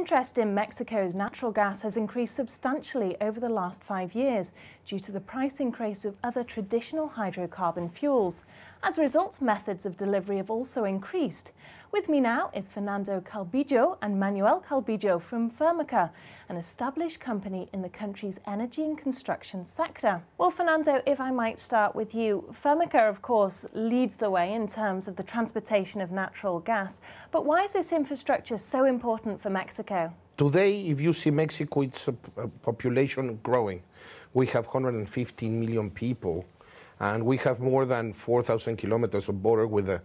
Interest in Mexico's natural gas has increased substantially over the last five years due to the price increase of other traditional hydrocarbon fuels. As a result, methods of delivery have also increased. With me now is Fernando Calvillo and Manuel Calvillo from Fermaca, an established company in the country's energy and construction sector. Well, Fernando, if I might start with you, Fermaca, of course, leads the way in terms of the transportation of natural gas. But why is this infrastructure so important for Mexico? Today, if you see Mexico, it's a population growing. We have 115 million people, and we have more than 4,000 kilometers of border with the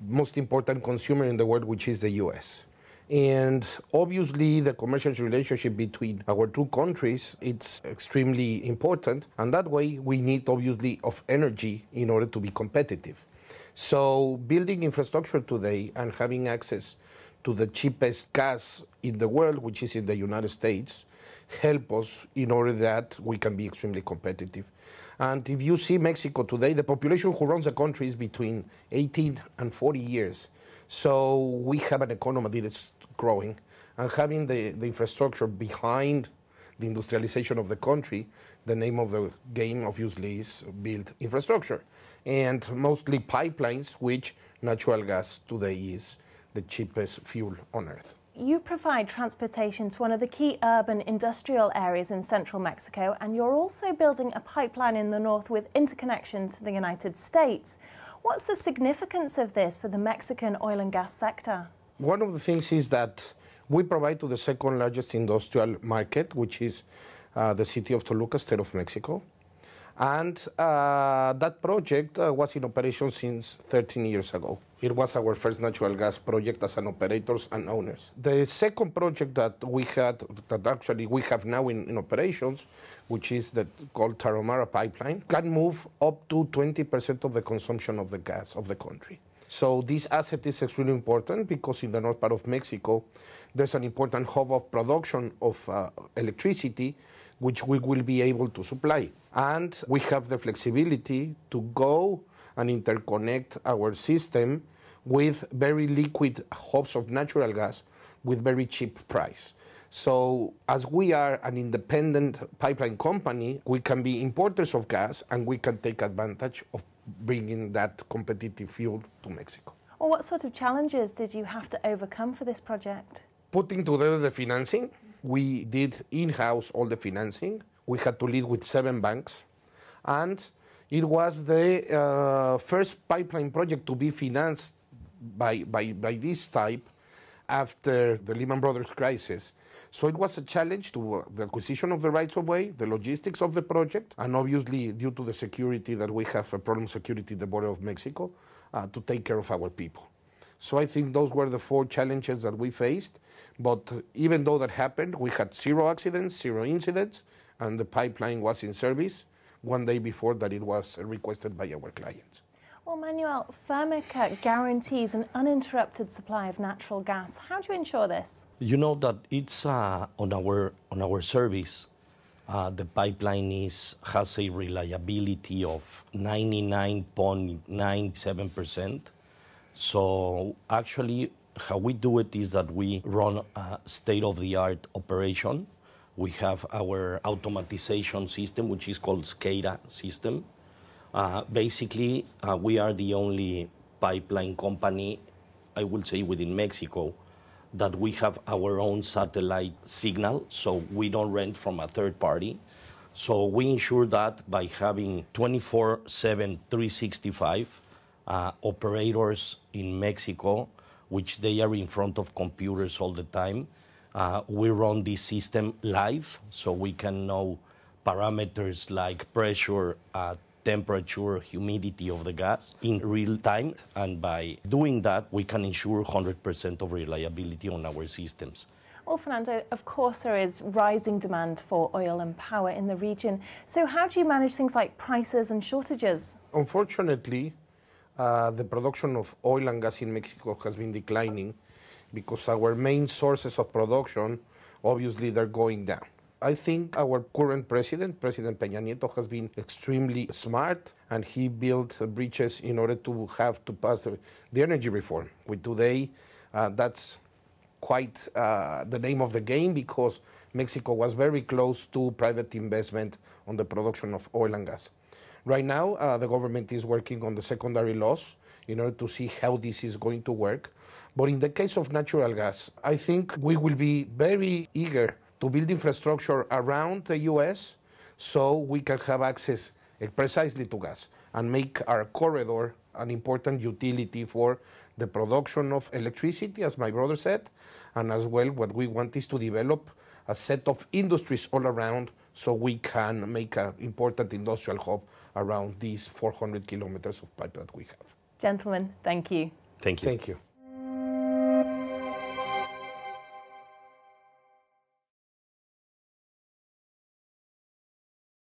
most important consumer in the world, which is the US. And obviously, the commercial relationship between our two countries it's extremely important, and that way we need obviously of energy in order to be competitive. So building infrastructure today and having access to the cheapest gas in the world, which is in the United States, help us in order that we can be extremely competitive. And if you see Mexico today, the population who runs the country is between 18 and 40 years. So we have an economy that is growing. And having the, the infrastructure behind the industrialization of the country, the name of the game obviously is build infrastructure. And mostly pipelines, which natural gas today is the cheapest fuel on earth. You provide transportation to one of the key urban industrial areas in central Mexico, and you're also building a pipeline in the north with interconnection to the United States. What's the significance of this for the Mexican oil and gas sector? One of the things is that we provide to the second largest industrial market, which is uh, the city of Toluca, state of Mexico. And uh, that project uh, was in operation since 13 years ago. It was our first natural gas project as an operators and owners. The second project that we had, that actually we have now in, in operations, which is the called Tarahumara pipeline, can move up to 20% of the consumption of the gas of the country. So this asset is extremely important because in the north part of Mexico, there's an important hub of production of uh, electricity which we will be able to supply. And we have the flexibility to go and interconnect our system with very liquid hubs of natural gas with very cheap price. So as we are an independent pipeline company, we can be importers of gas and we can take advantage of bringing that competitive fuel to Mexico. Well, what sort of challenges did you have to overcome for this project? Putting together the financing, we did in-house all the financing. We had to lead with seven banks. And it was the uh, first pipeline project to be financed by, by, by this type after the Lehman Brothers crisis. So it was a challenge to uh, the acquisition of the rights of way, the logistics of the project, and obviously due to the security that we have a problem security at the border of Mexico, uh, to take care of our people. So I think those were the four challenges that we faced. But even though that happened, we had zero accidents, zero incidents, and the pipeline was in service one day before that it was requested by our clients. Well, Manuel, Fermaca guarantees an uninterrupted supply of natural gas. How do you ensure this? You know that it's uh, on our on our service. Uh, the pipeline is has a reliability of 99.97 percent. So actually, how we do it is that we run a state of the art operation. We have our automatization system, which is called SCADA system. Uh, basically, uh, we are the only pipeline company, I would say, within Mexico that we have our own satellite signal, so we don't rent from a third party. So we ensure that by having 24 7, 365 uh, operators in Mexico which they are in front of computers all the time. Uh, we run this system live, so we can know parameters like pressure, uh, temperature, humidity of the gas in real time. And by doing that, we can ensure 100% of reliability on our systems. Well, Fernando, of course there is rising demand for oil and power in the region. So how do you manage things like prices and shortages? Unfortunately, the production of oil and gas in Mexico has been declining because our main sources of production, obviously, they're going down. I think our current president, President Peña Nieto, has been extremely smart and he built bridges in order to have to pass the, the energy reform. With today, uh, that's quite uh, the name of the game because Mexico was very close to private investment on the production of oil and gas. Right now, uh, the government is working on the secondary laws in order to see how this is going to work. But in the case of natural gas, I think we will be very eager to build infrastructure around the US so we can have access precisely to gas and make our corridor an important utility for the production of electricity, as my brother said, and as well what we want is to develop a set of industries all around so we can make an important industrial hub around these 400 kilometers of pipe that we have. Gentlemen, thank you. Thank you. Thank you.